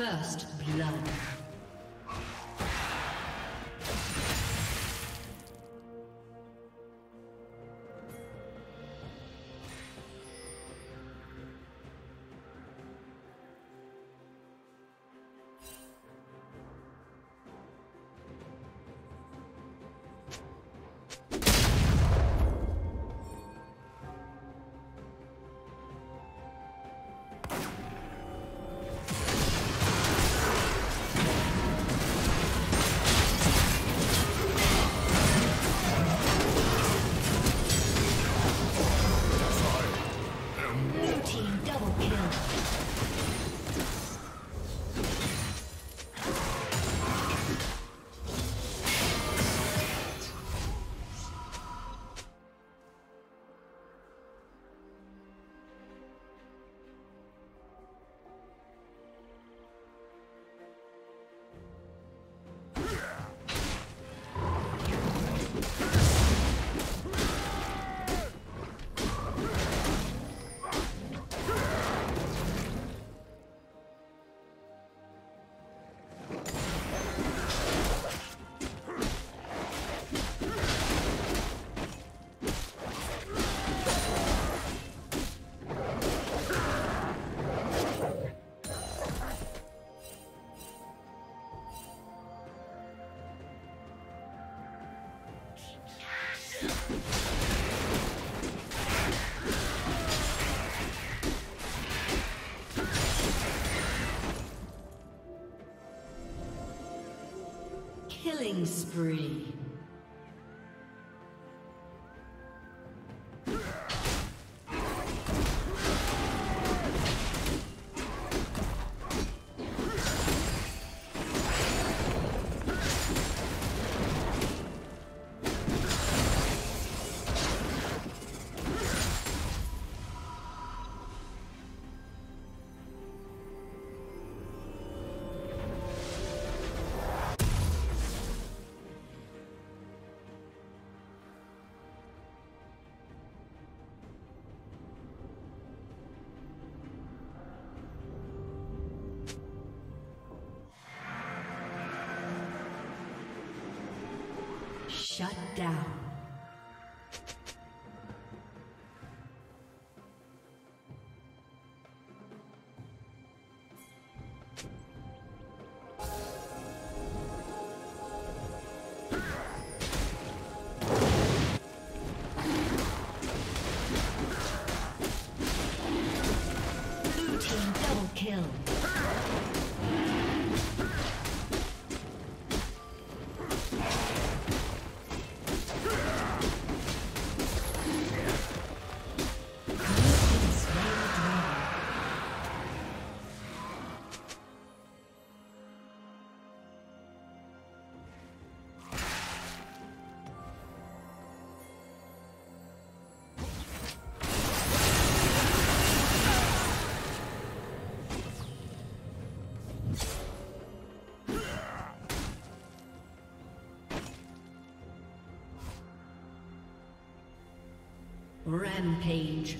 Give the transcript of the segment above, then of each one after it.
First blood. Shut down. Rampage.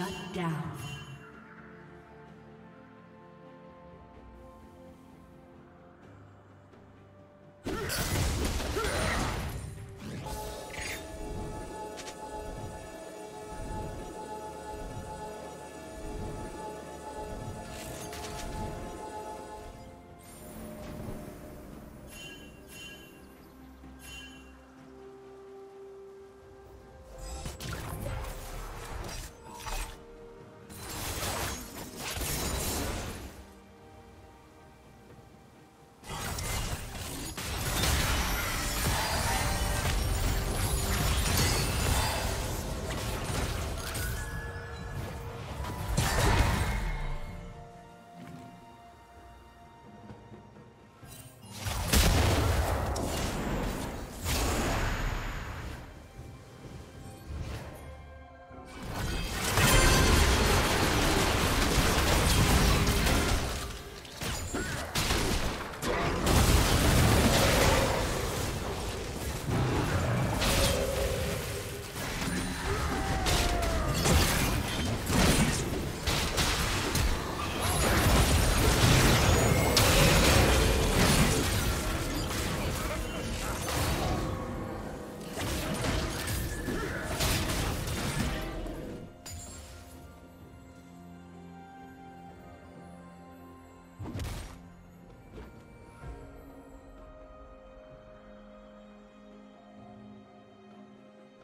Shut down.